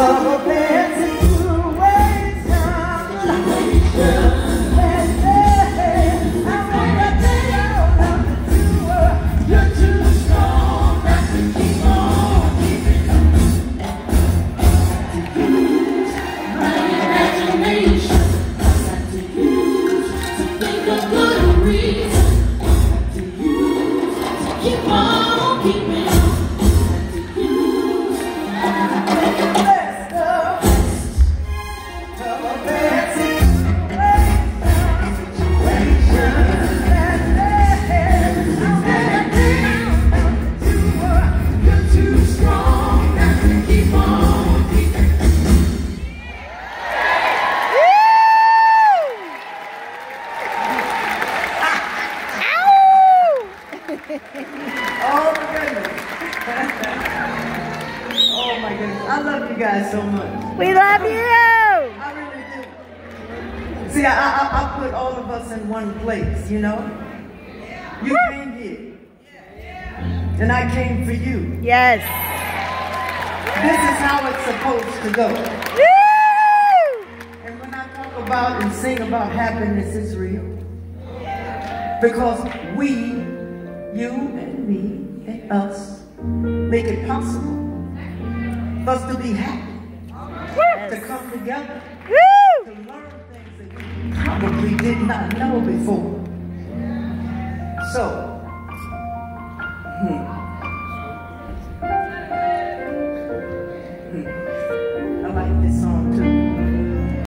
of Oh my goodness. oh my goodness. I love you guys so much. We love you. I really do. See, I, I, I put all of us in one place, you know? You came here. And I came for you. Yes. This is how it's supposed to go. Woo! And when I talk about and sing about happiness, it's real. Because we, you and me and us, make it possible for us to be happy, to come together, Woo! to learn things that we probably did not know before. So,